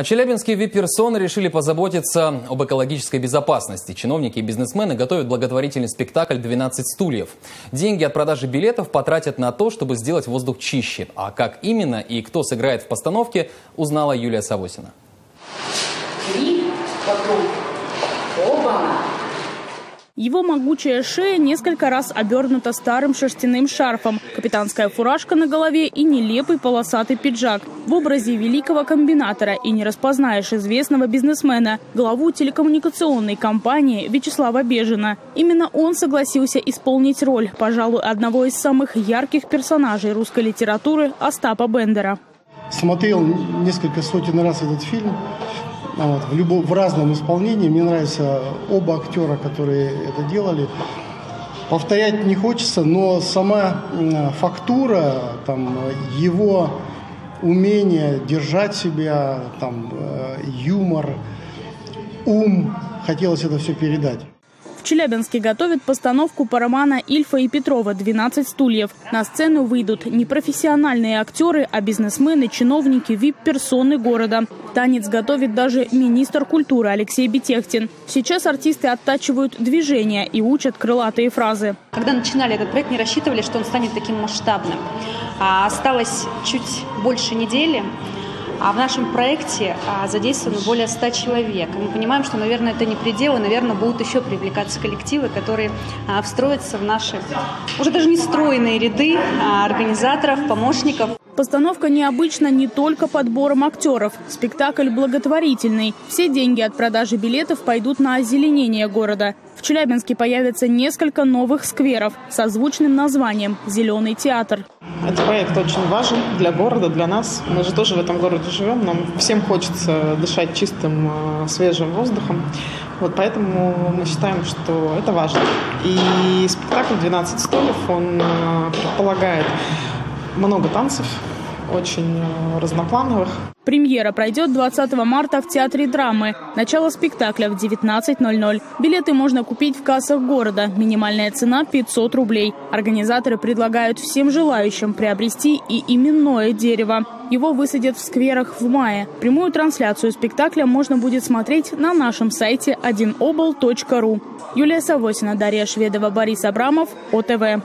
А челябинские вип-персоны решили позаботиться об экологической безопасности. Чиновники и бизнесмены готовят благотворительный спектакль «12 стульев». Деньги от продажи билетов потратят на то, чтобы сделать воздух чище. А как именно и кто сыграет в постановке, узнала Юлия Савосина. Три, потом оба его могучая шея несколько раз обернута старым шерстяным шарфом, капитанская фуражка на голове и нелепый полосатый пиджак. В образе великого комбинатора и не распознаешь известного бизнесмена, главу телекоммуникационной компании Вячеслава Бежина. Именно он согласился исполнить роль, пожалуй, одного из самых ярких персонажей русской литературы Остапа Бендера. Смотрел несколько сотен раз этот фильм. Вот, в, любом, в разном исполнении. Мне нравятся оба актера, которые это делали. Повторять не хочется, но сама фактура, там, его умение держать себя, там, э, юмор, ум, хотелось это все передать. В Челябинске готовят постановку по романа Ильфа и Петрова «12 стульев». На сцену выйдут не профессиональные актеры, а бизнесмены, чиновники, вип-персоны города. Танец готовит даже министр культуры Алексей Бетехтин. Сейчас артисты оттачивают движения и учат крылатые фразы. Когда начинали этот проект, не рассчитывали, что он станет таким масштабным. А осталось чуть больше недели. А в нашем проекте а, задействовано более 100 человек. Мы понимаем, что, наверное, это не предел, и, наверное, будут еще привлекаться коллективы, которые а, встроятся в наши уже даже не стройные ряды а, организаторов, помощников. Постановка необычна не только подбором актеров. Спектакль благотворительный. Все деньги от продажи билетов пойдут на озеленение города. В Челябинске появится несколько новых скверов с озвучным названием «Зеленый театр». Этот проект очень важен для города, для нас. Мы же тоже в этом городе живем. Нам всем хочется дышать чистым, э, свежим воздухом. Вот поэтому мы считаем, что это важно. И спектакль «12 стульев», он э, предполагает много танцев, очень э, разноплановых. Премьера пройдет 20 марта в Театре драмы. Начало спектакля в 19.00. Билеты можно купить в кассах города. Минимальная цена 500 рублей. Организаторы предлагают всем желающим приобрести и именное дерево. Его высадят в скверах в мае. Прямую трансляцию спектакля можно будет смотреть на нашем сайте 1obol.ru. Юлия Савосина, Дарья Шведова, Борис Абрамов, ОТВ.